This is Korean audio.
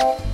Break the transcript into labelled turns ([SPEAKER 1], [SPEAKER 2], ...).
[SPEAKER 1] 아